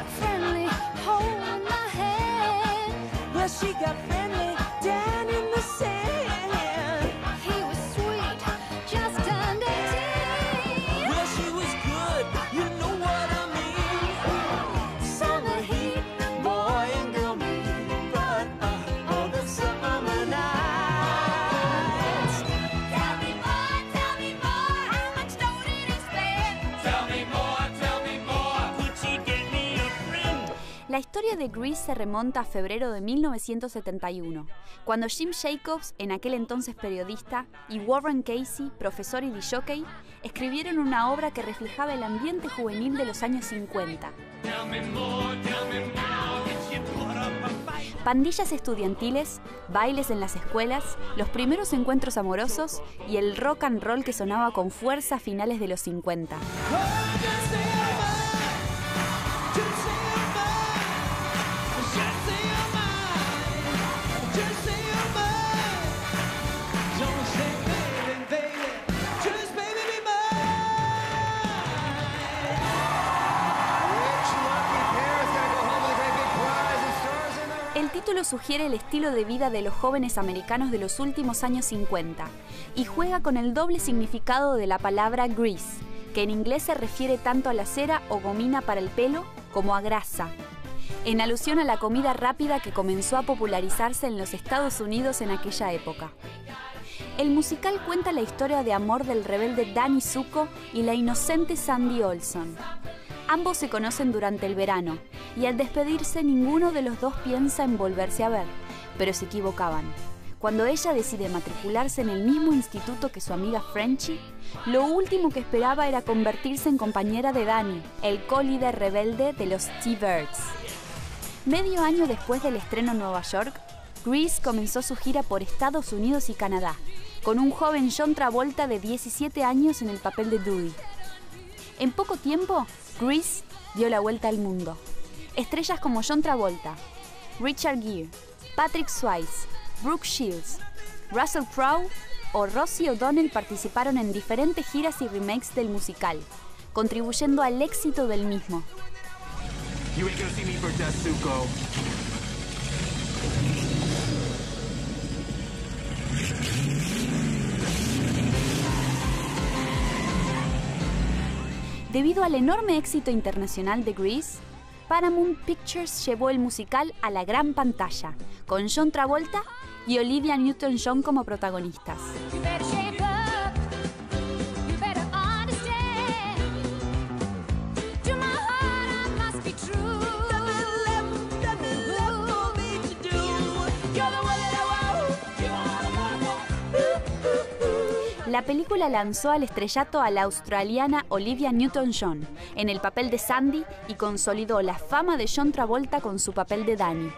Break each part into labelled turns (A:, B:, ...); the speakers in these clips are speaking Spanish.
A: got friendly, holding my hand.
B: Well, she got friendly
C: La historia de Grease se remonta a febrero de 1971, cuando Jim Jacobs, en aquel entonces periodista, y Warren Casey, profesor y disjockey, escribieron una obra que reflejaba el ambiente juvenil de los años 50.
D: Tell me more, tell me more.
B: She put up a fight.
C: Pandillas estudiantiles, bailes en las escuelas, los primeros encuentros amorosos y el rock and roll que sonaba con fuerza a finales de los 50. El título sugiere el estilo de vida de los jóvenes americanos de los últimos años 50 y juega con el doble significado de la palabra grease, que en inglés se refiere tanto a la cera o gomina para el pelo como a grasa, en alusión a la comida rápida que comenzó a popularizarse en los Estados Unidos en aquella época. El musical cuenta la historia de amor del rebelde Danny Zuko y la inocente Sandy Olson. Ambos se conocen durante el verano y al despedirse ninguno de los dos piensa en volverse a ver, pero se equivocaban. Cuando ella decide matricularse en el mismo instituto que su amiga Frenchie, lo último que esperaba era convertirse en compañera de Danny, el co-líder rebelde de los T-Birds. Medio año después del estreno en Nueva York, Grease comenzó su gira por Estados Unidos y Canadá, con un joven John Travolta de 17 años en el papel de Dewey. En poco tiempo, Grease dio la vuelta al mundo. Estrellas como John Travolta, Richard Gere, Patrick Swayze, Brooke Shields, Russell Crowe o Rosie O'Donnell participaron en diferentes giras y remakes del musical, contribuyendo al éxito del mismo. Debido al enorme éxito internacional de Grease, Paramount Pictures llevó el musical a la gran pantalla, con John Travolta y Olivia Newton-John como protagonistas. La película lanzó al estrellato a la australiana Olivia Newton-John en el papel de Sandy y consolidó la fama de John Travolta con su papel de Danny.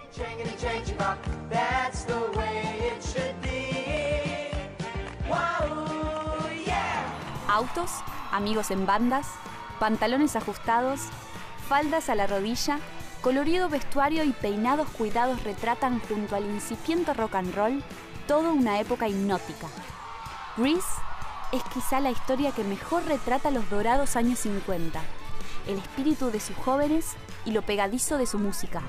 C: Autos, amigos en bandas, pantalones ajustados, faldas a la rodilla, colorido vestuario y peinados cuidados retratan junto al incipiente rock and roll toda una época hipnótica. Grease es quizá la historia que mejor retrata los dorados años 50, el espíritu de sus jóvenes y lo pegadizo de su música.